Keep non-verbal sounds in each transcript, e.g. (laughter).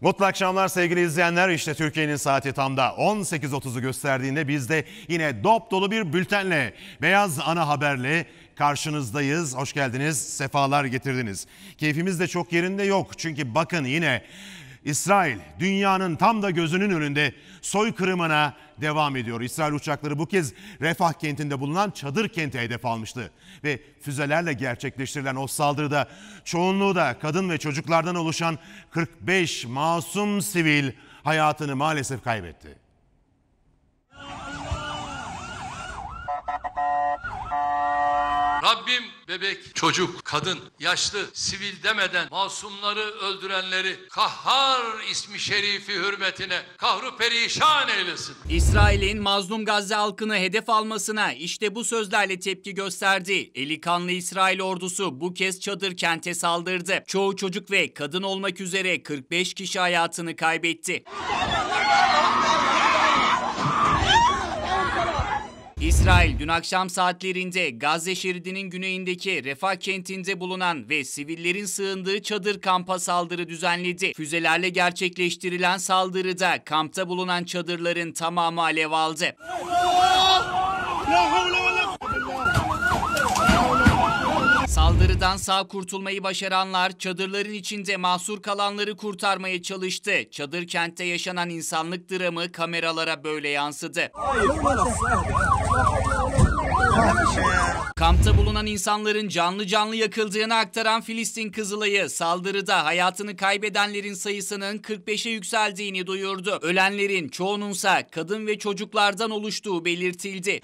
Mutlu akşamlar sevgili izleyenler. İşte Türkiye'nin saati tam da 18.30'u gösterdiğinde biz de yine dop dolu bir bültenle, beyaz ana haberle karşınızdayız. Hoş geldiniz, sefalar getirdiniz. Keyfimiz de çok yerinde yok. Çünkü bakın yine İsrail dünyanın tam da gözünün önünde soykırımına devam ediyor. İsrail uçakları bu kez Refah kentinde bulunan çadır kente hedef almıştı. Ve füzelerle gerçekleştirilen o saldırıda çoğunluğu da kadın ve çocuklardan oluşan 45 masum sivil hayatını maalesef kaybetti. Rabbim bebek, çocuk, kadın, yaşlı, sivil demeden masumları öldürenleri Kahhar ismi şerifi hürmetine kahru perişan eylesin. İsrail'in mazlum Gazze halkını hedef almasına işte bu sözlerle tepki gösterdi. Eli kanlı İsrail ordusu bu kez çadır kente saldırdı. Çoğu çocuk ve kadın olmak üzere 45 kişi hayatını kaybetti. İsrail dün akşam saatlerinde Gazze şeridinin güneyindeki Refah kentinde bulunan ve sivillerin sığındığı çadır kampa saldırı düzenledi. Füzelerle gerçekleştirilen saldırıda kampta bulunan çadırların tamamı alev aldı. Saldırıdan sağ kurtulmayı başaranlar çadırların içinde mahsur kalanları kurtarmaya çalıştı. Çadır kentte yaşanan insanlık dramı kameralara böyle yansıdı. Kampta bulunan insanların canlı canlı yakıldığını aktaran Filistin Kızılay'ı saldırıda hayatını kaybedenlerin sayısının 45'e yükseldiğini duyurdu. Ölenlerin çoğununsa kadın ve çocuklardan oluştuğu belirtildi.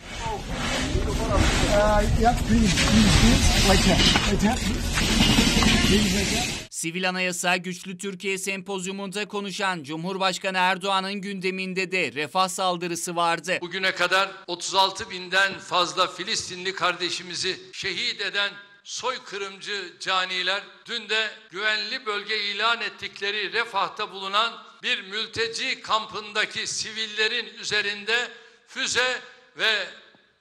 Sivil Anayasa Güçlü Türkiye Sempozyumunda konuşan Cumhurbaşkanı Erdoğan'ın gündeminde de refah saldırısı vardı. Bugüne kadar 36 binden fazla Filistinli kardeşimizi şehit eden soykırımcı caniler dün de güvenli bölge ilan ettikleri Refah'ta bulunan bir mülteci kampındaki sivillerin üzerinde füze ve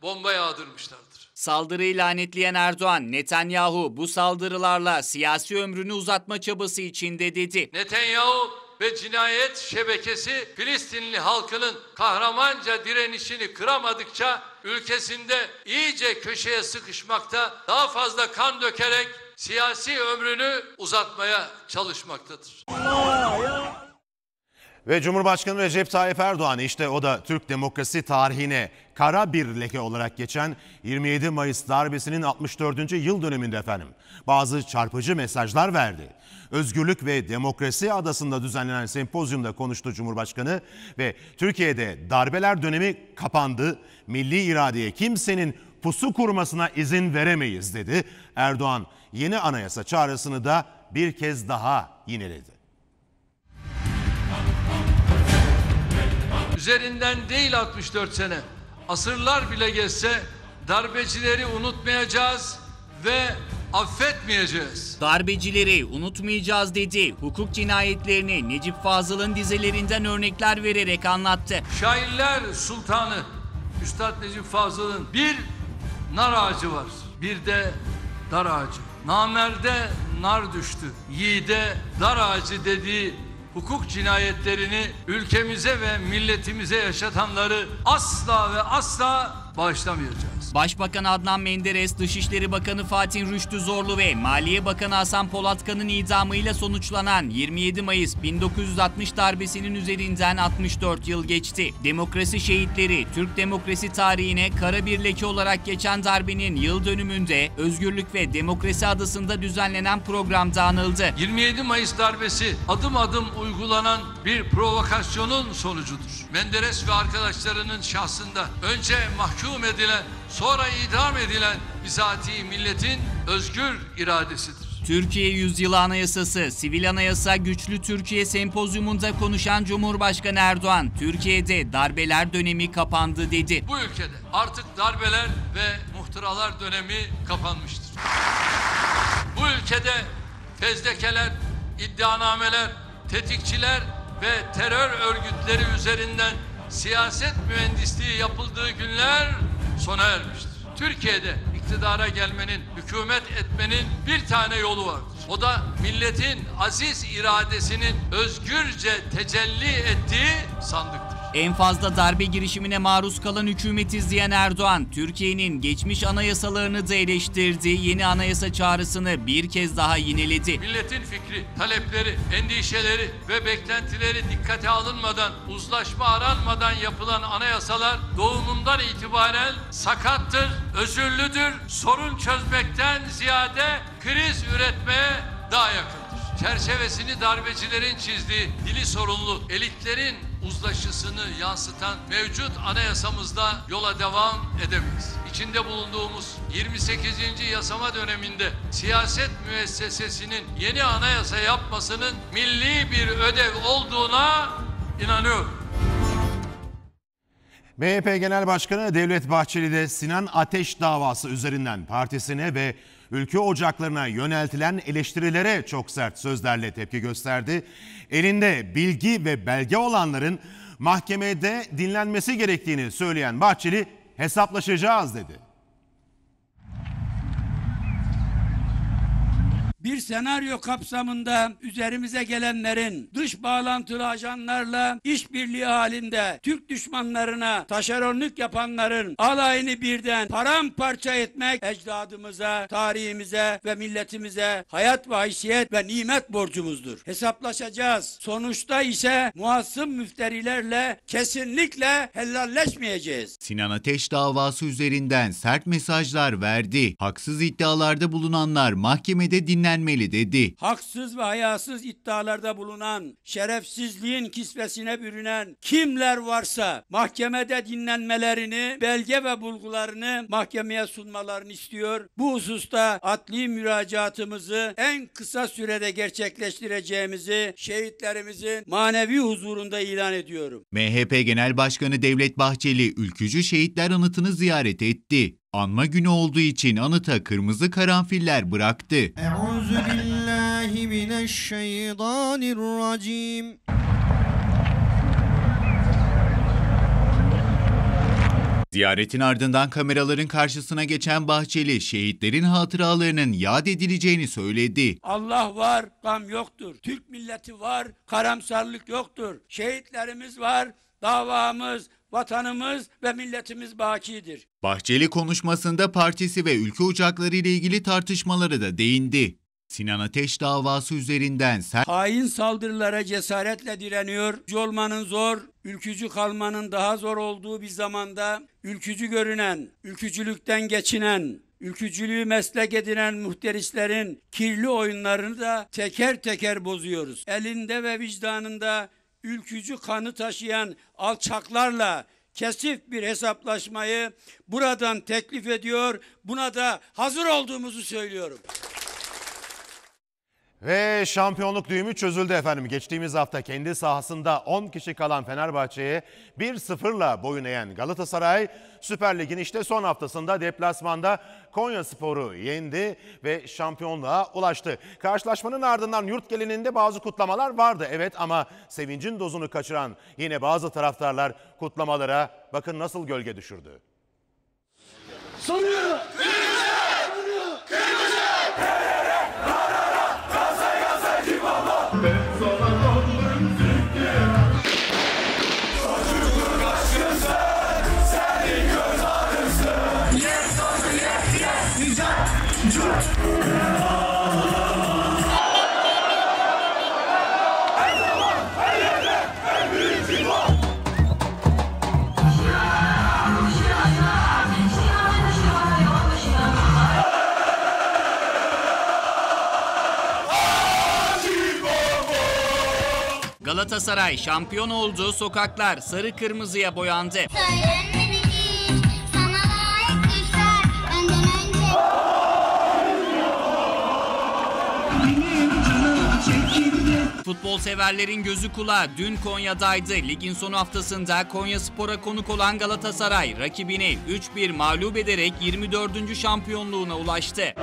bomba yağdırmışlardır. Saldırıyı lanetleyen Erdoğan, Netanyahu bu saldırılarla siyasi ömrünü uzatma çabası içinde dedi. Netanyahu ve cinayet şebekesi Filistinli halkının kahramanca direnişini kıramadıkça ülkesinde iyice köşeye sıkışmakta, daha fazla kan dökerek siyasi ömrünü uzatmaya çalışmaktadır. Ve Cumhurbaşkanı Recep Tayyip Erdoğan işte o da Türk demokrasi tarihine kara bir leke olarak geçen 27 Mayıs darbesinin 64. yıl dönümünde efendim. Bazı çarpıcı mesajlar verdi. Özgürlük ve Demokrasi adasında düzenlenen sempozyumda konuştu Cumhurbaşkanı ve Türkiye'de darbeler dönemi kapandı. Milli iradeye kimsenin pusu kurmasına izin veremeyiz dedi. Erdoğan yeni anayasa çağrısını da bir kez daha yineledi. Üzerinden değil 64 sene, asırlar bile geçse darbecileri unutmayacağız ve affetmeyeceğiz. Darbecileri unutmayacağız dedi. Hukuk cinayetlerini Necip Fazıl'ın dizelerinden örnekler vererek anlattı. Şairler sultanı Üstad Necip Fazıl'ın bir nar ağacı var. Bir de dar ağacı. Namerde nar düştü. Yiğide dar ağacı dediği hukuk cinayetlerini ülkemize ve milletimize yaşatanları asla ve asla bağışlamayacağız. Başbakan Adnan Menderes, Dışişleri Bakanı Fatih Rüştü Zorlu ve Maliye Bakanı Hasan Polatkan'ın idamıyla sonuçlanan 27 Mayıs 1960 darbesinin üzerinden 64 yıl geçti. Demokrasi şehitleri Türk demokrasi tarihine kara bir leke olarak geçen darbenin yıl dönümünde Özgürlük ve Demokrasi adasında düzenlenen programda anıldı. 27 Mayıs darbesi adım adım uygulanan bir provokasyonun sonucudur. Menderes ve arkadaşlarının şahsında önce mahkum edilen sonra idam edilen bizatihi milletin özgür iradesidir. Türkiye Yüzyılı Anayasası, Sivil Anayasa Güçlü Türkiye Sempozyumunda konuşan Cumhurbaşkanı Erdoğan, Türkiye'de darbeler dönemi kapandı dedi. Bu ülkede artık darbeler ve muhtıralar dönemi kapanmıştır. Bu ülkede fezlekeler, iddianameler, tetikçiler ve terör örgütleri üzerinden siyaset mühendisliği yapıldığı günler sona ermiştir. Türkiye'de iktidara gelmenin, hükümet etmenin bir tane yolu vardır. O da milletin aziz iradesinin özgürce tecelli ettiği sandıktır. En fazla darbe girişimine maruz kalan hükümet izleyen Erdoğan, Türkiye'nin geçmiş anayasalarını da eleştirdi, yeni anayasa çağrısını bir kez daha yineledi. Milletin fikri, talepleri, endişeleri ve beklentileri dikkate alınmadan, uzlaşma aranmadan yapılan anayasalar doğumundan itibaren sakattır, özürlüdür, sorun çözmekten ziyade kriz üretmeye daha yakındır. Çerçevesini darbecilerin çizdiği, dili sorunlu, elitlerin uzlaşısını yansıtan mevcut anayasamızda yola devam edemeyiz. İçinde bulunduğumuz 28. yasama döneminde siyaset müessesesinin yeni anayasa yapmasının milli bir ödev olduğuna inanıyorum. MHP Genel Başkanı Devlet Bahçeli de Sinan Ateş davası üzerinden partisine ve ülke ocaklarına yöneltilen eleştirilere çok sert sözlerle tepki gösterdi. Elinde bilgi ve belge olanların mahkemede dinlenmesi gerektiğini söyleyen Bahçeli hesaplaşacağız dedi. Bir senaryo kapsamında üzerimize gelenlerin dış bağlantılı ajanlarla işbirliği halinde Türk düşmanlarına taşeronluk yapanların alayını birden paramparça etmek ecdadımıza, tarihimize ve milletimize hayat ve haysiyet ve nimet borcumuzdur. Hesaplaşacağız. Sonuçta ise muassım müfterilerle kesinlikle helalleşmeyeceğiz. Sinan Ateş davası üzerinden sert mesajlar verdi. Haksız iddialarda bulunanlar mahkemede dinlenmeli dedi. haksız ve hayasız iddialarda bulunan, şerefsizliğin kisvesine bürünen kimler varsa mahkemede dinlenmelerini, belge ve bulgularını mahkemeye sunmalarını istiyor. Bu hususta adli müracaatımızı en kısa sürede gerçekleştireceğimizi şehitlerimizin manevi huzurunda ilan ediyorum. MHP Genel Başkanı Devlet Bahçeli ülkücü şehitler anıtını ziyaret etti. Anma günü olduğu için anıta kırmızı karanfiller bıraktı. Euzubillahimineşşeytanirracim. Ziyaretin ardından kameraların karşısına geçen Bahçeli, şehitlerin hatıralarının yad edileceğini söyledi. Allah var, gam yoktur. Türk milleti var, karamsarlık yoktur. Şehitlerimiz var, davamız, vatanımız ve milletimiz bakidir. Bahçeli konuşmasında partisi ve ülke ocakları ile ilgili tartışmalara da değindi. Sinan Ateş davası üzerinden sert Hain saldırılara cesaretle direniyor. Ülkücü olmanın zor, ülkücü kalmanın daha zor olduğu bir zamanda ülkücü görünen, ülkücülükten geçinen, ülkücülüğü meslek edinen muhterislerin kirli oyunlarını da teker teker bozuyoruz. Elinde ve vicdanında ülkücü kanı taşıyan alçaklarla kesif bir hesaplaşmayı buradan teklif ediyor. Buna da hazır olduğumuzu söylüyorum. Ve şampiyonluk düğümü çözüldü efendim. Geçtiğimiz hafta kendi sahasında 10 kişi kalan Fenerbahçe'ye 1-0'la boyun eğen Galatasaray Süper Lig'in işte son haftasında deplasmanda Konya Spor'u yendi ve şampiyonluğa ulaştı. Karşılaşmanın ardından yurt gelininde bazı kutlamalar vardı evet ama sevincin dozunu kaçıran yine bazı taraftarlar kutlamalara bakın nasıl gölge düşürdü. Galatasaray şampiyon oldu, sokaklar sarı kırmızıya boyandı. Söylenmedi hiç sana layık düşler benden önce. Futbol severlerin gözü kulağı dün Konya'daydı. Ligin son haftasında Konya Spor'a konuk olan Galatasaray rakibini 3-1 mağlup ederek 24. şampiyonluğuna ulaştı.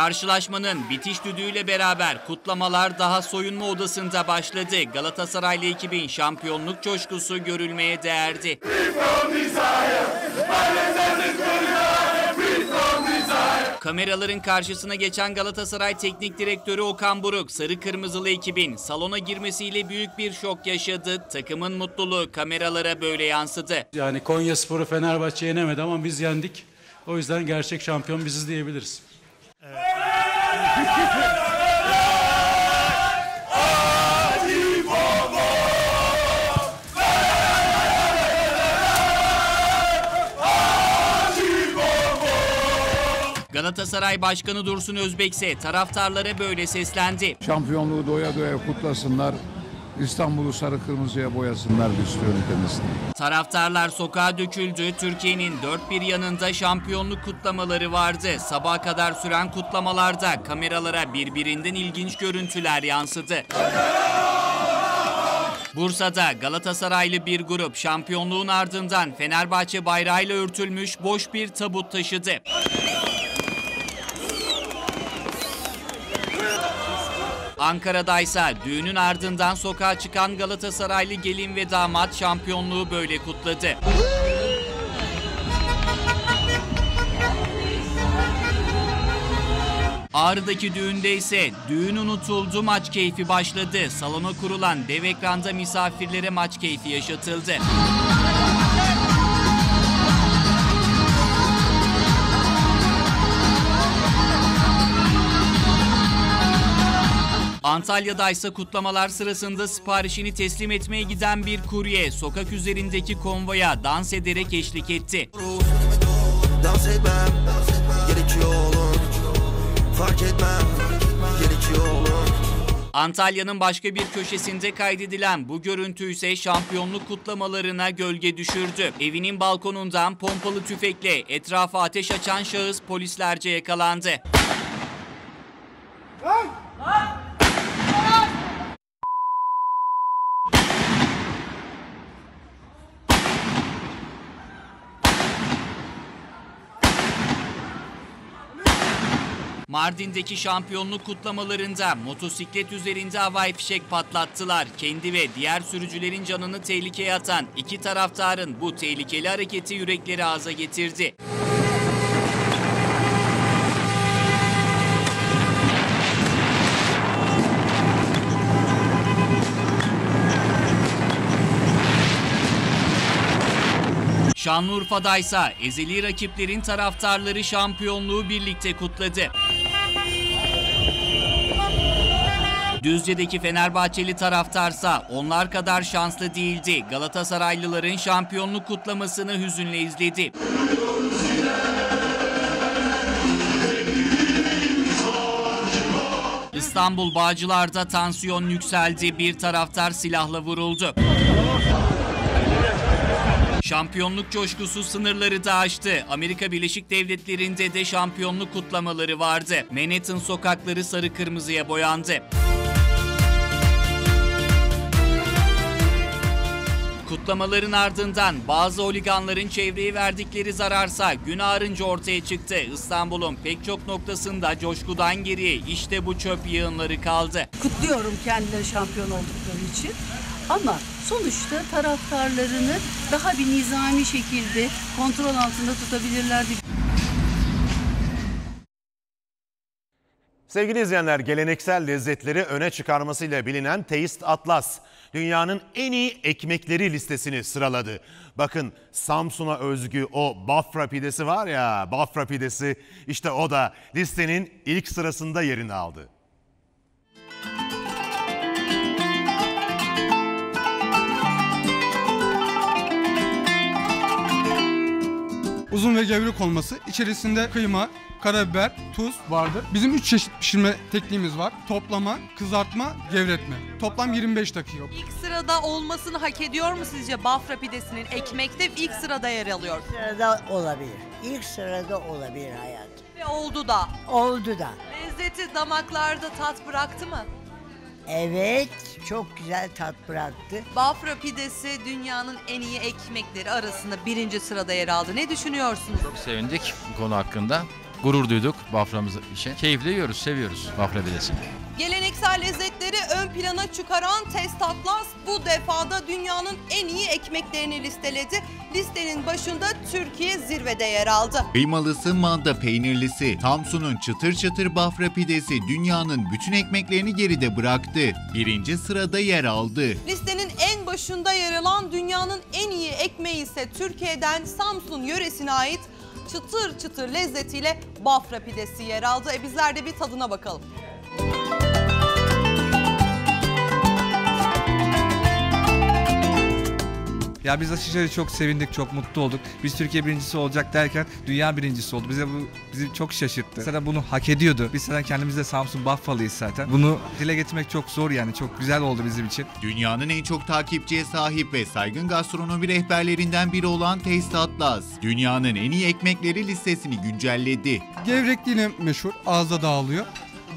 Karşılaşmanın bitiş düdüğüyle beraber kutlamalar daha soyunma odasında başladı. Galatasaraylı ekibin şampiyonluk coşkusu görülmeye değerdi. Kameraların karşısına geçen Galatasaray Teknik Direktörü Okan Buruk, sarı kırmızılı ekibin salona girmesiyle büyük bir şok yaşadı. Takımın mutluluğu kameralara böyle yansıdı. Yani Konya Sporu Fenerbahçe yenemedi ama biz yendik. O yüzden gerçek şampiyon biziz diyebiliriz. Galatasaray Başkanı Dursun Özbek ise taraftarlara böyle seslendi. Şampiyonluğu doya doya kutlasınlar. İstanbul'u sarı kırmızıya boyasınlar istiyorum kendisine. Taraftarlar sokağa döküldü. Türkiye'nin dört bir yanında şampiyonluk kutlamaları vardı. Sabaha kadar süren kutlamalarda kameralara birbirinden ilginç görüntüler yansıdı. Bursa'da Galatasaraylı bir grup şampiyonluğun ardından Fenerbahçe bayrağıyla örtülmüş boş bir tabut taşıdı. Ankara'daysa düğünün ardından sokağa çıkan Galatasaraylı gelin ve damat şampiyonluğu böyle kutladı. Ağrı'daki düğünde ise düğün unutuldu maç keyfi başladı. Salona kurulan dev ekranda misafirlere maç keyfi yaşatıldı. Antalya'da ise kutlamalar sırasında siparişini teslim etmeye giden bir kurye sokak üzerindeki konvoya dans ederek eşlik etti. Dans etmem gerekiyor oğlum Fark etmem gerekiyor oğlum Antalya'nın başka bir köşesinde kaydedilen bu görüntü ise şampiyonluk kutlamalarına gölge düşürdü. Evinin balkonundan pompalı tüfekle etrafa ateş açan şahıs polislerce yakalandı. Mardin'deki şampiyonluk kutlamalarında motosiklet üzerinde havai fişek patlattılar. Kendi ve diğer sürücülerin canını tehlikeye atan iki taraftarın bu tehlikeli hareketi yürekleri ağza getirdi. Şanlıurfa'daysa ezeli rakiplerin taraftarları şampiyonluğu birlikte kutladı. Düzce'deki Fenerbahçeli taraftarsa onlar kadar şanslı değildi. Galatasaraylıların şampiyonluk kutlamasını hüzünle izledi. İstanbul Bağcılar'da tansiyon yükseldi. Bir taraftar silahla vuruldu. Şampiyonluk coşkusu sınırları da aştı. Amerika Birleşik Devletleri'nde de şampiyonluk kutlamaları vardı. Manhattan sokakları sarı kırmızıya boyandı. Kutlamaların ardından bazı oliganların çevreye verdikleri zararsa gün ağarınca ortaya çıktı. İstanbul'un pek çok noktasında coşkudan geriye işte bu çöp yığınları kaldı. Kutluyorum kendileri şampiyon oldukları için. Ama sonuçta taraftarlarını daha bir nizami şekilde kontrol altında tutabilirlerdi. Sevgili izleyenler, geleneksel lezzetleri öne çıkarmasıyla bilinen Taste Atlas, dünyanın en iyi ekmekleri listesini sıraladı. Bakın Samsun'a özgü o Bafra pidesi var ya, Bafra pidesi işte o da listenin ilk sırasında yerini aldı. Uzun ve gevrek olması. İçerisinde kıyma, karabiber, tuz vardır. Bizim 3 çeşit pişirme tekniğimiz var. Toplama, kızartma, gevretme. Toplam 25 dakika. İlk sırada olmasını hak ediyor mu sizce Bafra pidesinin ekmekte ilk sırada yer alıyor? sırada olabilir. İlk sırada olabilir hayatım. Ve oldu da. Oldu da. Lezzeti damaklarda tat bıraktı mı? Evet, çok güzel tat bıraktı. Bafra pidesi dünyanın en iyi ekmekleri arasında birinci sırada yer aldı. Ne düşünüyorsunuz? Çok sevindik bu konu hakkında. Gurur duyduk Bafra'mız için. Keyifle yiyoruz, seviyoruz Bafra pidesini. Geleneksel lezzetleri ön plana çıkaran Test Atlas bu defada dünyanın en iyi ekmeklerini listeledi. Listenin başında Türkiye zirvede yer aldı. Kıymalısı, manda peynirlisi, Samsun'un çıtır çıtır Bafra pidesi dünyanın bütün ekmeklerini geride bıraktı. Birinci sırada yer aldı. Listenin en başında yer alan dünyanın en iyi ekmeği ise Türkiye'den Samsun yöresine ait çıtır çıtır lezzetiyle Bafra pidesi yer aldı. E bizler de bir tadına bakalım. Ya biz açıkçası çok sevindik, çok mutlu olduk. Biz Türkiye birincisi olacak derken dünya birincisi oldu. Bize bu bizi çok şaşırttı. Zaten bunu hak ediyordu. Biz zaten kendimiz de Samsun Bafralıyız zaten. Bunu dile getirmek çok zor yani. Çok güzel oldu bizim için. Dünyanın en çok takipçiye sahip ve saygın gastronomi rehberlerinden biri olan Taste Atlas, dünyanın en iyi ekmekleri listesini güncelledi. Gevrekliğine meşhur, ağızda dağılıyor.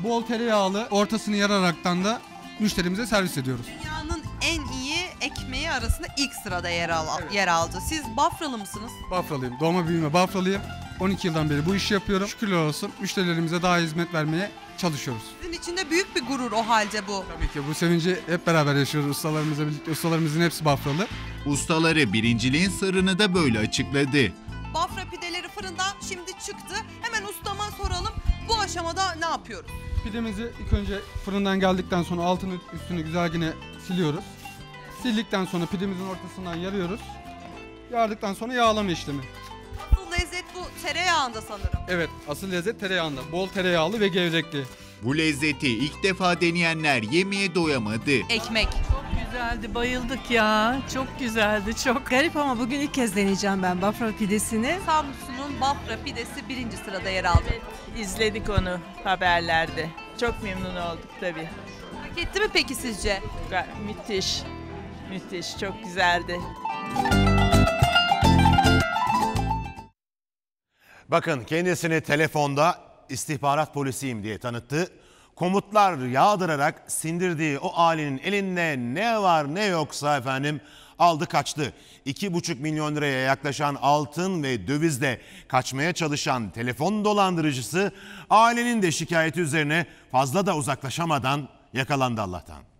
Bol tereyağlı, ortasını yararaktan da müşterimize servis ediyoruz. Dünyanın en iyi ekmeği arasında ilk sırada yer, al yer aldı. Siz Bafralı mısınız? Bafralıyım, doğma büyüme Bafralıyım. 12 yıldan beri bu işi yapıyorum. Şükürler olsun müşterilerimize daha hizmet vermeye çalışıyoruz. Sizin için de büyük bir gurur o halde bu. Tabii ki bu sevinci hep beraber yaşıyoruz ustalarımızla birlikte. Ustalarımızın hepsi Bafralı. Ustaları birinciliğin sırrını da böyle açıkladı. Bafra pideleri fırından şimdi çıktı. Hemen ustama soralım bu aşamada ne yapıyoruz? Pidemizi ilk önce fırından geldikten sonra altını üstünü güzel yine siliyoruz. Sildikten sonra pidemizin ortasından yarıyoruz. Yardıktan sonra yağlama işlemi. Asıl lezzet bu tereyağında sanırım. Evet asıl lezzet tereyağında. Bol tereyağlı ve gevrekli. Bu lezzeti ilk defa deneyenler yemeye doyamadı. Ekmek. Güzeldi, bayıldık ya. Çok güzeldi, çok. Garip ama bugün ilk kez deneyeceğim ben Bafra pidesini. Samsun'un Bafra pidesi birinci sırada yer aldı. İzledik onu haberlerde. Çok memnun olduk tabii. Hak etti mi peki sizce? Müthiş, müthiş, çok güzeldi. Bakın kendisini telefonda istihbarat polisiyim diye tanıttı. Komutlar yağdırarak sindirdiği o ailenin elinde ne var ne yoksa efendim aldı kaçtı. 2,5 milyon liraya yaklaşan altın ve dövizle kaçmaya çalışan telefon dolandırıcısı ailenin de şikayeti üzerine fazla da uzaklaşamadan yakalandı Allah'tan.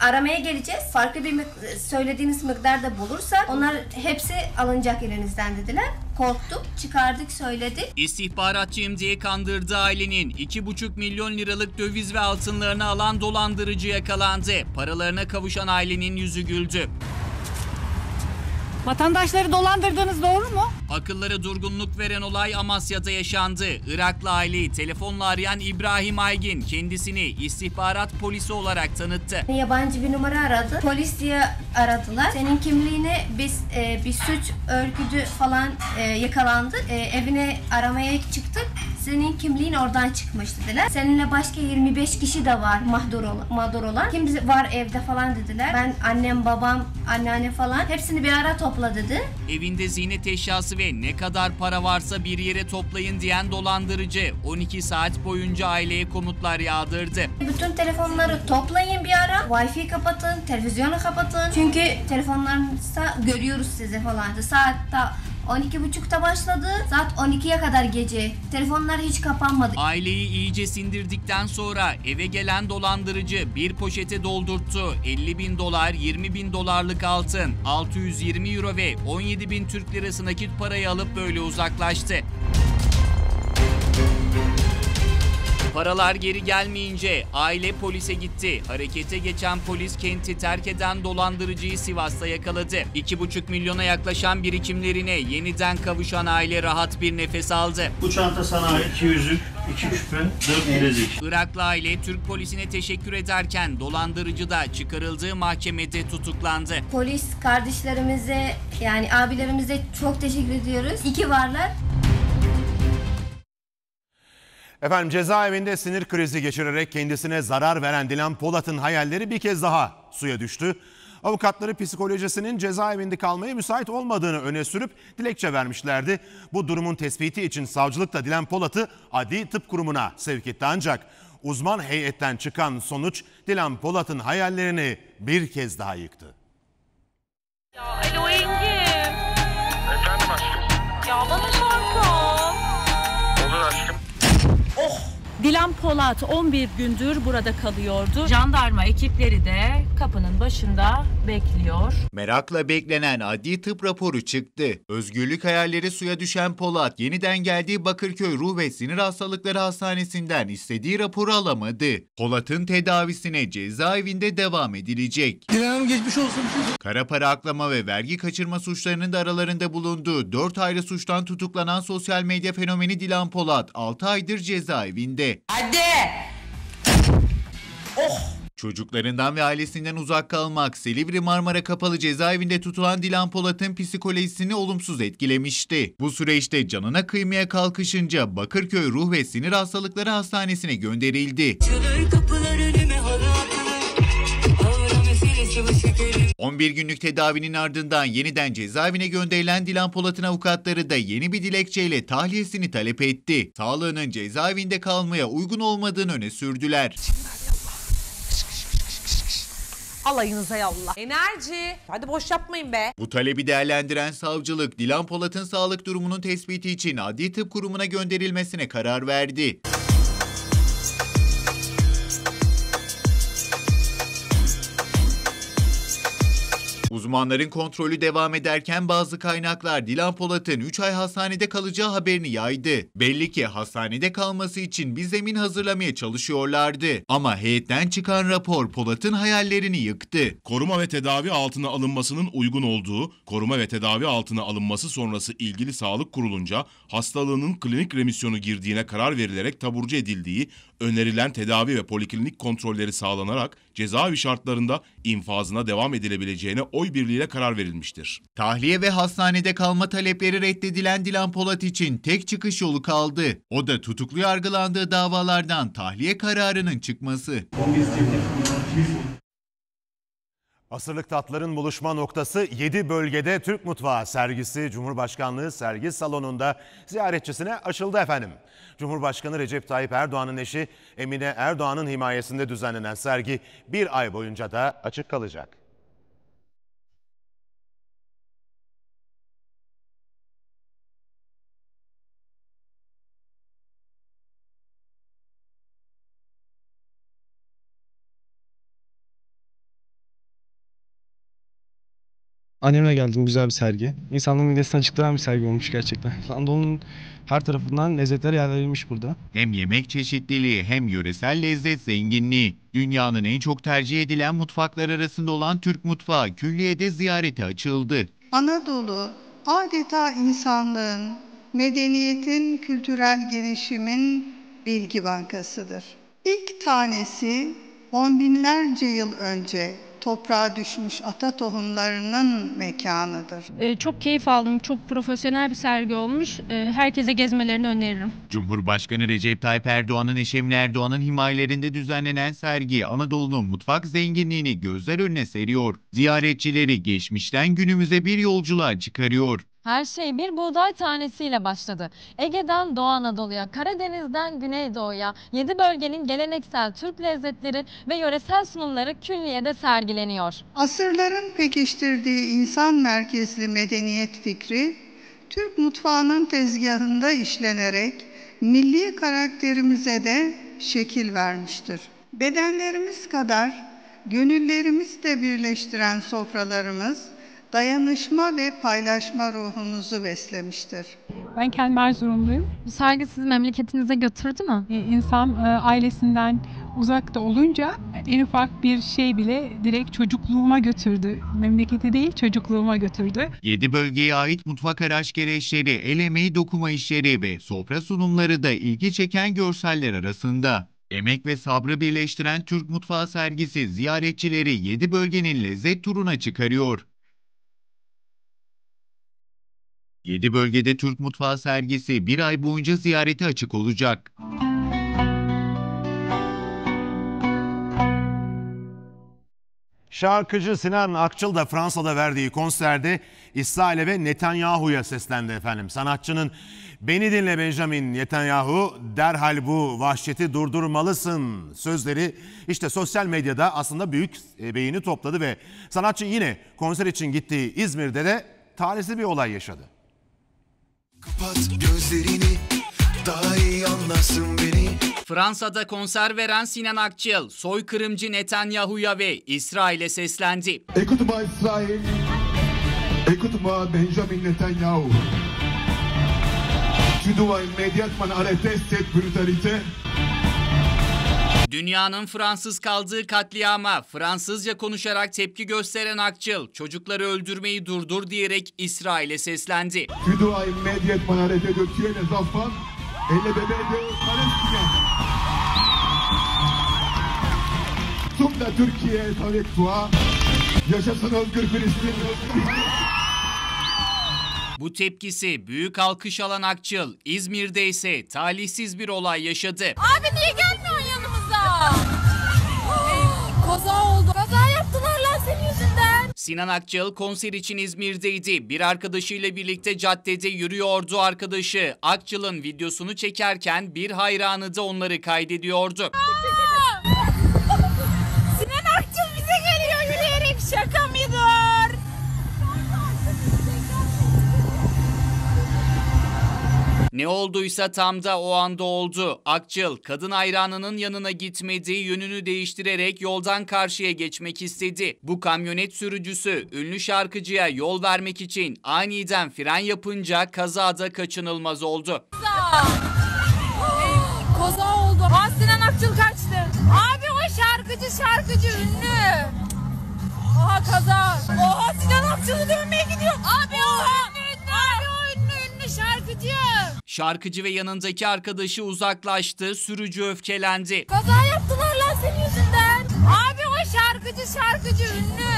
Aramaya geleceğiz. Farklı bir söylediğiniz miktarda bulursak onlar hepsi alınacak elinizden dediler. Korktuk, çıkardık, söyledik. İstihbaratçıyım diye kandırdığı ailenin 2,5 milyon liralık döviz ve altınlarını alan dolandırıcı yakalandı. Paralarına kavuşan ailenin yüzü güldü. Vatandaşları dolandırdığınız doğru mu? Akıllara durgunluk veren olay Amasya'da yaşandı. Iraklı aileyi telefonla arayan İbrahim Aygin kendisini istihbarat polisi olarak tanıttı. Yabancı bir numara aradı. Polis diye aradılar. Senin kimliğine biz e, bir suç örgütü falan e, yakalandı. E, evine aramaya çıktık. Senin kimliğin oradan çıkmış dediler. Seninle başka 25 kişi de var mağdur olan. Mağdur olan. Kim var evde falan dediler. Ben annem, babam, anneanne falan hepsini bir ara topla dedi. Evinde ziynet eşyası ve ne kadar para varsa bir yere toplayın diyen dolandırıcı 12 saat boyunca aileye komutlar yağdırdı. Bütün telefonları toplayın bir ara. Wi-Fi kapatın, televizyonu kapatın. Çünkü telefonlarınızda görüyoruz sizi falan. Saat da 12.30'da başladı. Saat 12'ye kadar gece. Telefonlar hiç kapanmadı. Aileyi iyice sindirdikten sonra eve gelen dolandırıcı bir poşete doldurttu. 50 bin dolar, 20 bin dolarlık altın, 620 euro ve 17 bin Türk lirası nakit parayı alıp böyle uzaklaştı. Paralar geri gelmeyince aile polise gitti. Harekete geçen polis kenti terk eden dolandırıcıyı Sivas'ta yakaladı. 2,5 milyona yaklaşan birikimlerine yeniden kavuşan aile rahat bir nefes aldı. Bu çanta sana ait. İki yüzük, iki küpe, dört bilezik. Iraklı aile Türk polisine teşekkür ederken dolandırıcı da çıkarıldığı mahkemede tutuklandı. Polis kardeşlerimize yani abilerimize çok teşekkür ediyoruz. İyi ki varlar. Efendim cezaevinde sinir krizi geçirerek kendisine zarar veren Dilan Polat'ın hayalleri bir kez daha suya düştü. Avukatları psikolojisinin cezaevinde kalmaya müsait olmadığını öne sürüp dilekçe vermişlerdi. Bu durumun tespiti için savcılık da Dilan Polat'ı Adli Tıp Kurumu'na sevk etti ancak uzman heyetten çıkan sonuç Dilan Polat'ın hayallerini bir kez daha yıktı. Alo Dilan Polat 11 gündür burada kalıyordu. Jandarma ekipleri de kapının başında bekliyor. Merakla beklenen adli tıp raporu çıktı. Özgürlük hayalleri suya düşen Polat yeniden geldiği Bakırköy Ruh ve Sinir Hastalıkları Hastanesi'nden istediği raporu alamadı. Polat'ın tedavisine cezaevinde devam edilecek. Dilan geçmiş olsun. Kara para aklama ve vergi kaçırma suçlarının da aralarında bulunduğu 4 ayrı suçtan tutuklanan sosyal medya fenomeni Dilan Polat 6 aydır cezaevinde. Hadi. Çocuklarından ve ailesinden uzak kalmak Silivri Marmara Kapalı Cezaevinde tutulan Dilan Polat'ın psikolojisini olumsuz etkilemişti. Bu süreçte canına kıymaya kalkışınca Bakırköy Ruh ve Sinir Hastalıkları Hastanesi'ne gönderildi. 11 günlük tedavinin ardından yeniden cezaevine gönderilen Dilan Polat'ın avukatları da yeni bir dilekçeyle tahliyesini talep etti. Sağlığının cezaevinde kalmaya uygun olmadığını öne sürdüler. Alayınıza yallah. Enerji. Hadi boş yapmayın be. Bu talebi değerlendiren savcılık Dilan Polat'ın sağlık durumunun tespiti için Adli Tıp Kurumu'na gönderilmesine karar verdi. Uzmanların kontrolü devam ederken bazı kaynaklar Dilan Polat'ın 3 ay hastanede kalacağı haberini yaydı. Belli ki hastanede kalması için bir zemin hazırlamaya çalışıyorlardı. Ama heyetten çıkan rapor Polat'ın hayallerini yıktı. Koruma ve tedavi altına alınmasının uygun olduğu, koruma ve tedavi altına alınması sonrası ilgili sağlık kurulunca hastalığının klinik remisyonu girdiğine karar verilerek taburcu edildiği, önerilen tedavi ve poliklinik kontrolleri sağlanarak cezaevi şartlarında infazına devam edilebileceğine oy birliğiyle karar verilmiştir. Tahliye ve hastanede kalma talepleri reddedilen Dilan Polat için tek çıkış yolu kaldı. O da tutuklu yargılandığı davalardan tahliye kararının çıkması. Asırlık tatların buluşma noktası 7 bölgede Türk Mutfağı sergisi Cumhurbaşkanlığı sergi salonunda ziyaretçisine açıldı efendim. Cumhurbaşkanı Recep Tayyip Erdoğan'ın eşi Emine Erdoğan'ın himayesinde düzenlenen sergi bir ay boyunca da açık kalacak. Annemle geldim güzel bir sergi. İnsanlığın midesini açıklayan bir sergi olmuş gerçekten. (laughs) Anadolu'nun her tarafından lezzetler yerleştirilmiş burada. Hem yemek çeşitliliği hem yöresel lezzet zenginliği. Dünyanın en çok tercih edilen mutfaklar arasında olan Türk mutfağı külliyede ziyarete açıldı. Anadolu adeta insanlığın, medeniyetin, kültürel gelişimin bilgi bankasıdır. İlk tanesi on binlerce yıl önce toprağa düşmüş ata tohumlarının mekanıdır. Ee, çok keyif aldım. Çok profesyonel bir sergi olmuş. Ee, herkese gezmelerini öneririm. Cumhurbaşkanı Recep Tayyip Erdoğan'ın eşi Emine Erdoğan'ın himayelerinde düzenlenen sergi Anadolu'nun mutfak zenginliğini gözler önüne seriyor. Ziyaretçileri geçmişten günümüze bir yolculuğa çıkarıyor. Her şey bir buğday tanesiyle başladı. Ege'den Doğu Anadolu'ya, Karadeniz'den Güneydoğu'ya, 7 bölgenin geleneksel Türk lezzetleri ve yöresel sunumları külliyede sergileniyor. Asırların pekiştirdiği insan merkezli medeniyet fikri, Türk mutfağının tezgahında işlenerek milli karakterimize de şekil vermiştir. Bedenlerimiz kadar gönüllerimizi de birleştiren sofralarımız, dayanışma ve paylaşma ruhumuzu beslemiştir. Ben kendim Erzurumluyum. Bu sergi sizi memleketinize götürdü mü? Ee, İnsan e, ailesinden uzakta olunca en ufak bir şey bile direkt çocukluğuma götürdü. Memleketi değil çocukluğuma götürdü. 7 bölgeye ait mutfak araç gereçleri, el emeği dokuma işleri ve sofra sunumları da ilgi çeken görseller arasında. Emek ve sabrı birleştiren Türk mutfağı sergisi ziyaretçileri 7 bölgenin lezzet turuna çıkarıyor. 7 bölgede Türk mutfağı sergisi bir ay boyunca ziyarete açık olacak. Şarkıcı Sinan Akçıl da Fransa'da verdiği konserde İsrail'e ve Netanyahu'ya seslendi efendim. Sanatçının Beni dinle Benjamin Netanyahu derhal bu vahşeti durdurmalısın sözleri işte sosyal medyada aslında büyük e, beğeni topladı ve sanatçı yine konser için gittiği İzmir'de de talihsiz bir olay yaşadı. Kapat gözlerini daha iyi anlasın beni Fransa'da konser veren Sinan Akçıl, soykırımcı Netanyahu'ya ve İsrail'e seslendi. Écoute-moi Israël, écoute-moi Benjamin Netanyahu. Tu dois immédiatement arrêter cette brutalité. Dünyanın Fransız kaldığı katliama Fransızca konuşarak tepki gösteren Akçıl, çocukları öldürmeyi durdur diyerek İsrail'e seslendi. Türkiye avec toi. Yaşasın özgür Filistin. Bu tepkisi büyük alkış alan Akçıl, İzmir'de ise talihsiz bir olay yaşadı. Abi niye gelmiyorsun Sinan Akçıl konser için İzmir'deydi. Bir arkadaşıyla birlikte caddede yürüyordu arkadaşı. Akçıl'ın videosunu çekerken bir hayranı da onları kaydediyordu. (laughs) Ne olduysa tam da o anda oldu. Akçıl kadın hayranının yanına gitmedi, yönünü değiştirerek yoldan karşıya geçmek istedi. Bu kamyonet sürücüsü ünlü şarkıcıya yol vermek için aniden fren yapınca kazada kaçınılmaz oldu. Kaza (gasps) oldu. Aa, Akçıl kaçtı. Abi o şarkıcı şarkıcı ünlü. Aha kaza. Oha Sinan Akçıl'ı dövmeye gidiyor. Abi o ünlü ünlü. Abi o ünlü ünlü şarkıcı. Şarkıcı ve yanındaki arkadaşı uzaklaştı, sürücü öfkelendi. Kaza yaptılar lan senin yüzünden. Abi o şarkıcı şarkıcı ünlü.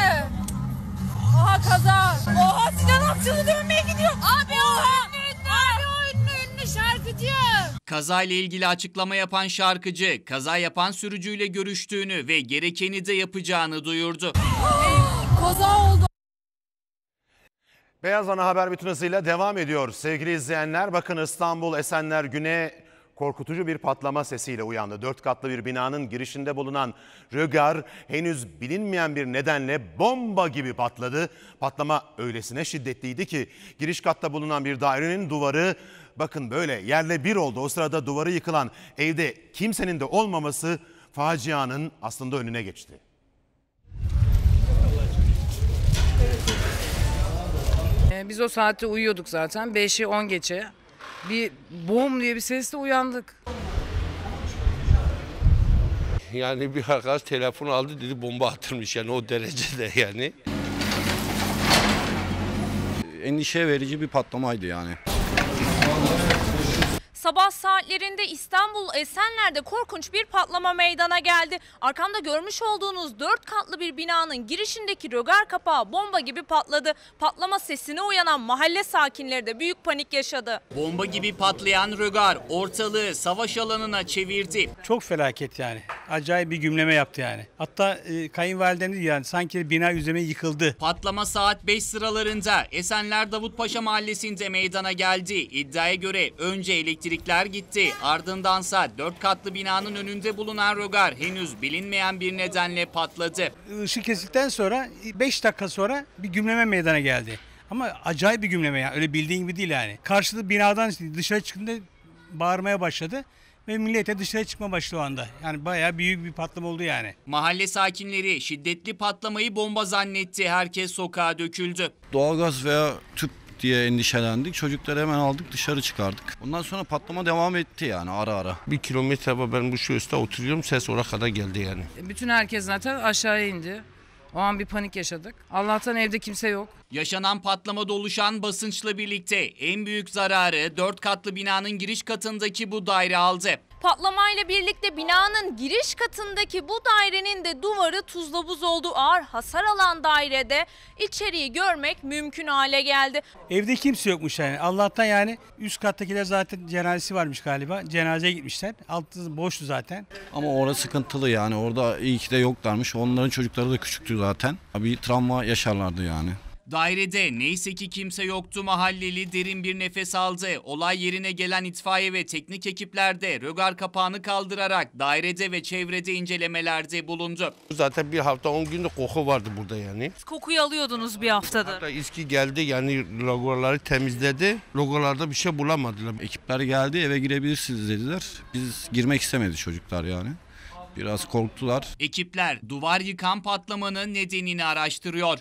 Aha kaza. Oha Sinan Akçıl'ı dövmeye gidiyor. Abi o ünlü ünlü. Abi o ünlü ünlü şarkıcı. Kazayla ilgili açıklama yapan şarkıcı, kaza yapan sürücüyle görüştüğünü ve gerekeni de yapacağını duyurdu. (gasps) Kaza oldu. Beyaz Ana Haber bütün hızıyla devam ediyor. Sevgili izleyenler bakın İstanbul Esenler Güne korkutucu bir patlama sesiyle uyandı. Dört katlı bir binanın girişinde bulunan rögar henüz bilinmeyen bir nedenle bomba gibi patladı. Patlama öylesine şiddetliydi ki giriş katta bulunan bir dairenin duvarı bakın böyle yerle bir oldu. O sırada duvarı yıkılan evde kimsenin de olmaması facianın aslında önüne geçti. Ee, Biz o saatte uyuyorduk zaten. 5'i 10 geçe. Bir bom diye bir sesle uyandık. Yani bir arkadaş telefon aldı dedi bomba atılmış yani o derecede yani. Endişe verici bir patlamaydı yani. Sabah saatlerinde İstanbul Esenler'de korkunç bir patlama meydana geldi. Arkamda görmüş olduğunuz 4 katlı bir binanın girişindeki rögar kapağı bomba gibi patladı. Patlama sesine uyanan mahalle sakinleri de büyük panik yaşadı. Bomba gibi patlayan rögar ortalığı savaş alanına çevirdi. Çok felaket yani. Acayip bir gümleme yaptı yani. Hatta e, kayınvalidem dedi yani sanki bina üzerine yıkıldı. Patlama saat 5 sıralarında Esenler Davutpaşa mahallesinde meydana geldi. İddiaya göre önce elektrikler gitti. Ardındansa 4 katlı binanın önünde bulunan rögar henüz bilinmeyen bir nedenle patladı. Işık kesildikten sonra 5 dakika sonra bir gümleme meydana geldi. Ama acayip bir gümleme yani. Öyle bildiğin gibi değil yani. Karşıda binadan dışarı çıktığında bağırmaya başladı. Ve millete dışarı çıkma başladı o anda. Yani bayağı büyük bir patlama oldu yani. Mahalle sakinleri şiddetli patlamayı bomba zannetti. Herkes sokağa döküldü. Doğalgaz veya tüp diye endişelendik. Çocukları hemen aldık dışarı çıkardık. Ondan sonra patlama devam etti yani ara ara. Bir kilometre var, ben bu şu üstte oturuyorum ses oraya kadar geldi yani. Bütün herkes zaten aşağıya indi. O an bir panik yaşadık. Allah'tan evde kimse yok. Yaşanan patlamada oluşan basınçla birlikte en büyük zararı 4 katlı binanın giriş katındaki bu daire aldı. Patlamayla birlikte binanın giriş katındaki bu dairenin de duvarı tuzla buz oldu. Ağır hasar alan dairede içeriği görmek mümkün hale geldi. Evde kimse yokmuş yani. Allah'tan yani üst kattakiler zaten cenazesi varmış galiba. Cenazeye gitmişler. Altı boştu zaten. Ama orası sıkıntılı yani. Orada iyi ki de yoklarmış. Onların çocukları da küçüktü zaten. Bir travma yaşarlardı yani. Dairede neyse ki kimse yoktu mahalleli derin bir nefes aldı. Olay yerine gelen itfaiye ve teknik ekipler de rögar kapağını kaldırarak dairede ve çevrede incelemelerde bulundu. Zaten bir hafta 10 günde koku vardı burada yani. Kokuyu alıyordunuz bir haftadır. Hatta İSKİ geldi yani logoları temizledi. Logolarda bir şey bulamadılar. Ekipler geldi eve girebilirsiniz dediler. Biz girmek istemedi çocuklar yani. Biraz korktular. Ekipler duvar yıkan patlamanın nedenini araştırıyor.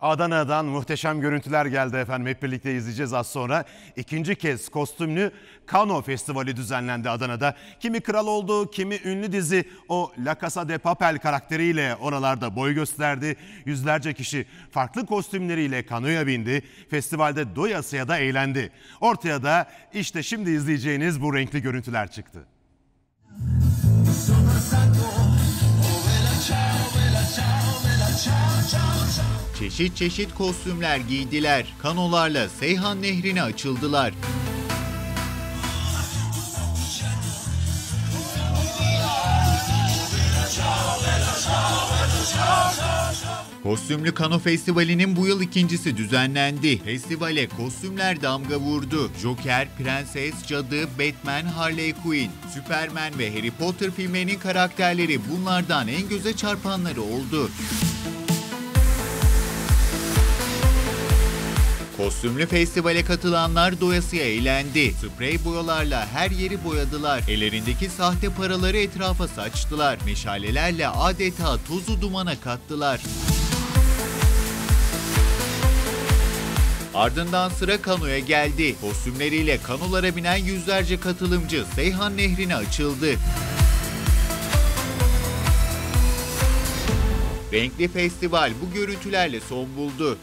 Adana'dan muhteşem görüntüler geldi efendim. Hep birlikte izleyeceğiz az sonra. İkinci kez kostümlü Kano Festivali düzenlendi Adana'da. Kimi kral oldu, kimi ünlü dizi o La Casa de Papel karakteriyle oralarda boy gösterdi. Yüzlerce kişi farklı kostümleriyle kanoya bindi. Festivalde doyasıya da eğlendi. Ortaya da işte şimdi izleyeceğiniz bu renkli görüntüler çıktı. Çeşit çeşit kostümler giydiler. Kanolarla Seyhan Nehri'ne açıldılar. Kostümlü Kano Festivali'nin bu yıl ikincisi düzenlendi. Festivale kostümler damga vurdu. Joker, Prenses, Cadı, Batman, Harley Quinn, Superman ve Harry Potter filmlerinin karakterleri bunlardan en göze çarpanları oldu. Kostümlü festivale katılanlar doyasıya eğlendi. Sprey boyalarla her yeri boyadılar. Ellerindeki sahte paraları etrafa saçtılar. Meşalelerle adeta tozu dumana kattılar. Ardından sıra kanoya geldi. Kostümleriyle kanolara binen yüzlerce katılımcı Seyhan Nehri'ne açıldı. Renkli festival bu görüntülerle son buldu.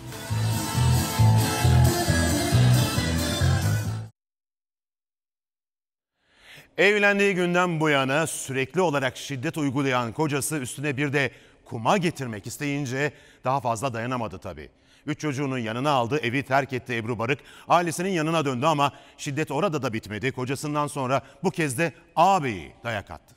Evlendiği günden bu yana sürekli olarak şiddet uygulayan kocası üstüne bir de kuma getirmek isteyince daha fazla dayanamadı tabii. Üç çocuğunun yanına aldı, evi terk etti Ebru Barık. Ailesinin yanına döndü ama şiddet orada da bitmedi. Kocasından sonra bu kez de ağabeyi dayak attı.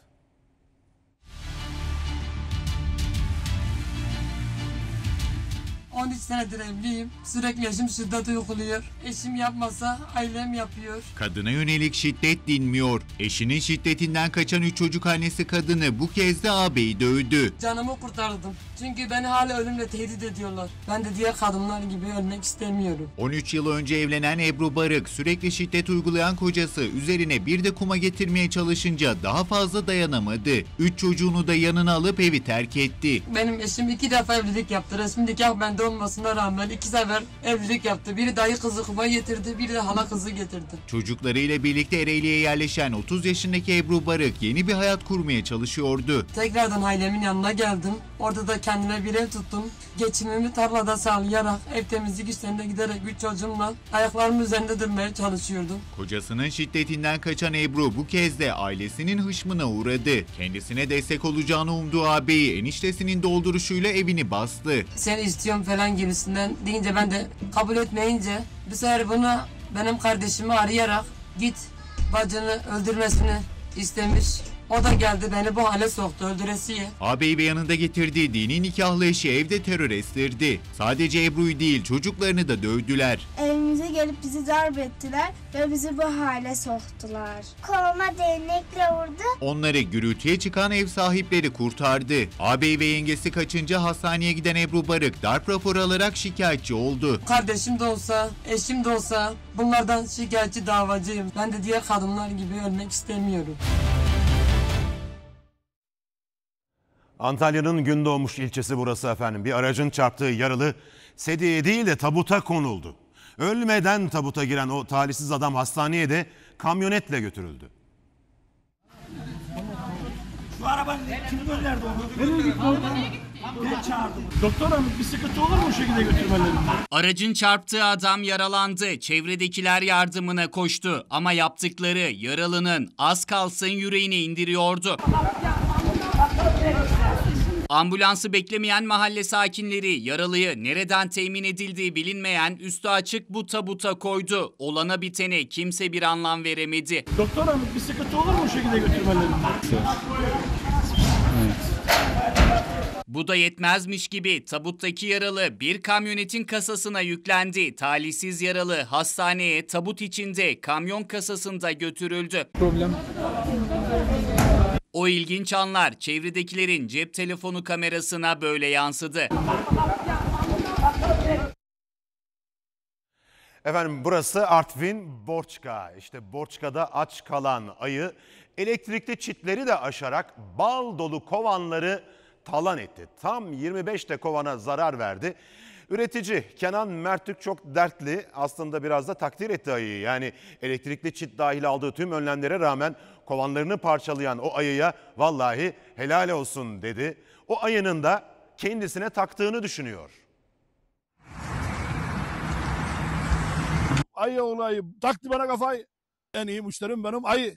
...13 senedir evliyim. Sürekli eşim şiddet uyguluyor. Eşim yapmasa ailem yapıyor. Kadına yönelik şiddet dinmiyor. Eşinin şiddetinden kaçan üç çocuk annesi kadını bu kez de ağabeyi dövdü. Canımı kurtardım. Çünkü beni hala ölümle tehdit ediyorlar. Ben de diğer kadınlar gibi ölmek istemiyorum. 13 yıl önce evlenen Ebru Barık sürekli şiddet uygulayan kocası üzerine bir de kuma getirmeye çalışınca daha fazla dayanamadı. Üç çocuğunu da yanına alıp evi terk etti. Benim eşim iki defa evlilik yaptı. Resmi nikah bende olmasına rağmen iki sefer evlilik yaptı. Biri dayı kızı kuma getirdi, biri de hala kızı getirdi. Çocuklarıyla birlikte Ereğli'ye yerleşen 30 yaşındaki Ebru Barık yeni bir hayat kurmaya çalışıyordu. Tekrardan ailemin yanına geldim. Orada da kendime bir ev tuttum. Geçimimi tarlada sağlayarak, ev temizlik işlerine giderek üç çocuğumla ayaklarımın üzerinde durmaya çalışıyordum. Kocasının şiddetinden kaçan Ebru bu kez de ailesinin hışmına uğradı. Kendisine destek olacağını umduğu ağabeyi eniştesinin dolduruşuyla evini bastı. Seni istiyorum falan gibisinden deyince ben de kabul etmeyince bu sefer bunu benim kardeşimi arayarak git bacını öldürmesini istemiş. O da geldi beni bu hale soktu öldüresiye. Ağabeyi ve yanında getirdiği dini nikahlı eşi evde terör estirdi. Sadece Ebru'yu değil çocuklarını da dövdüler. Evimize gelip bizi darp ettiler ve bizi bu hale soktular. Koluma değnekle vurdu. Onları gürültüye çıkan ev sahipleri kurtardı. Ağabey ve yengesi kaçınca hastaneye giden Ebru Barık darp raporu alarak şikayetçi oldu. Kardeşim de olsa, eşim de olsa bunlardan şikayetçi davacıyım. Ben de diğer kadınlar gibi ölmek istemiyorum. Antalya'nın Gündoğmuş ilçesi burası efendim. Bir aracın çarptığı yaralı sediye değil de tabuta konuldu. Ölmeden tabuta giren o talihsiz adam hastaneye de kamyonetle götürüldü. Şu arabanın kim gönderdi onu? Nereye gitti? Ben çağırdım. Doktor hanım bir sıkıntı olur mu o şekilde götürmelerinde? Aracın çarptığı adam yaralandı. Çevredekiler yardımına koştu ama yaptıkları yaralının az kalsın yüreğini indiriyordu. Ambulansı beklemeyen mahalle sakinleri yaralıyı nereden temin edildiği bilinmeyen üstü açık bu tabuta koydu. Olana bitene kimse bir anlam veremedi. Doktor hanım bir sıkıntı olur mu o şekilde götürmelerinde? Bu da yetmezmiş gibi tabuttaki yaralı bir kamyonetin kasasına yüklendi. Talihsiz yaralı hastaneye tabut içinde kamyon kasasında götürüldü. Problem. O ilginç anlar çevredekilerin cep telefonu kamerasına böyle yansıdı. Efendim burası Artvin Borçka. İşte Borçka'da aç kalan ayı elektrikli çitleri de aşarak bal dolu kovanları talan etti. Tam 25 de kovana zarar verdi. Üretici Kenan Mertürk çok dertli aslında biraz da takdir etti ayıyı. Yani elektrikli çit dahil aldığı tüm önlemlere rağmen kovanlarını parçalayan o ayıya vallahi helal olsun dedi. O ayının da kendisine taktığını düşünüyor. Ayı olayı taktı bana kafayı. En iyi müşterim benim ayı.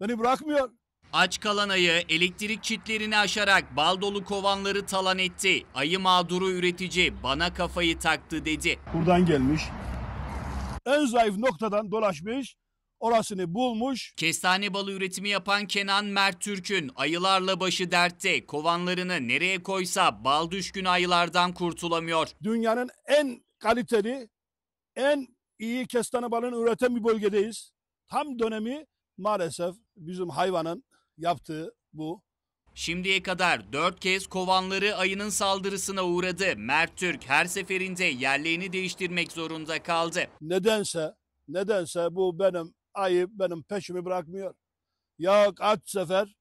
Beni bırakmıyor. Aç kalan ayı elektrik çitlerini aşarak bal dolu kovanları talan etti. Ayı mağduru üretici bana kafayı taktı dedi. Buradan gelmiş. En zayıf noktadan dolaşmış. Orasını bulmuş. Kestane balı üretimi yapan Kenan Mert Türk'ün ayılarla başı dertte. Kovanlarını nereye koysa bal düşkün ayılardan kurtulamıyor. Dünyanın en kaliteli, en iyi kestane balını üreten bir bölgedeyiz. Tam dönemi maalesef bizim hayvanın yaptığı bu. Şimdiye kadar 4 kez kovanları ayının saldırısına uğradı. Mert Türk her seferinde yerlerini değiştirmek zorunda kaldı. Nedense, nedense bu benim ayı benim peşimi bırakmıyor. Ya kaç sefer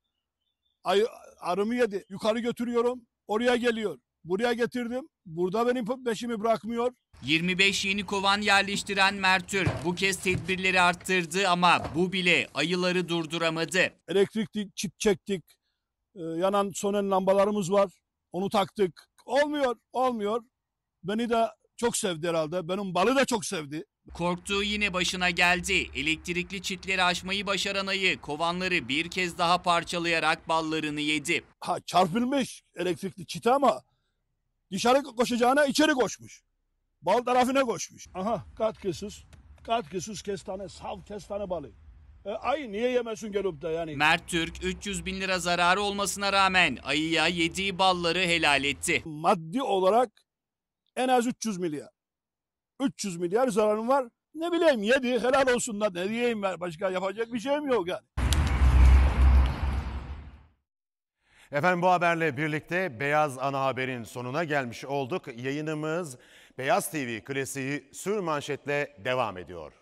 ayı arımı yedi. Yukarı götürüyorum. Oraya geliyor. Buraya getirdim. Burada benim peşimi bırakmıyor. 25 yeni kovan yerleştiren Mert Türk bu kez tedbirleri arttırdı ama bu bile ayıları durduramadı. Elektrikli çip çektik. Ee, yanan sonen lambalarımız var. Onu taktık. Olmuyor, olmuyor. Beni de çok sevdi herhalde. Benim balı da çok sevdi. Korktuğu yine başına geldi. Elektrikli çitleri aşmayı başaran ayı kovanları bir kez daha parçalayarak ballarını yedi. Ha çarpılmış elektrikli çite ama dışarı koşacağına içeri koşmuş. Bal tarafına koşmuş. Aha katkısız, katkısız kestane, sav kestane balı. E, ay niye yemesin gelip de yani? Mert Türk 300 bin lira zararı olmasına rağmen ayıya yediği balları helal etti. Maddi olarak en az 300 milyar. 300 milyar zararım var. Ne bileyim yedi helal olsun da ne diyeyim ben başka yapacak bir şeyim yok yani. Efendim bu haberle birlikte Beyaz Ana Haber'in sonuna gelmiş olduk. Yayınımız Beyaz TV klasiği sür manşetle devam ediyor.